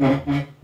Mm-hmm.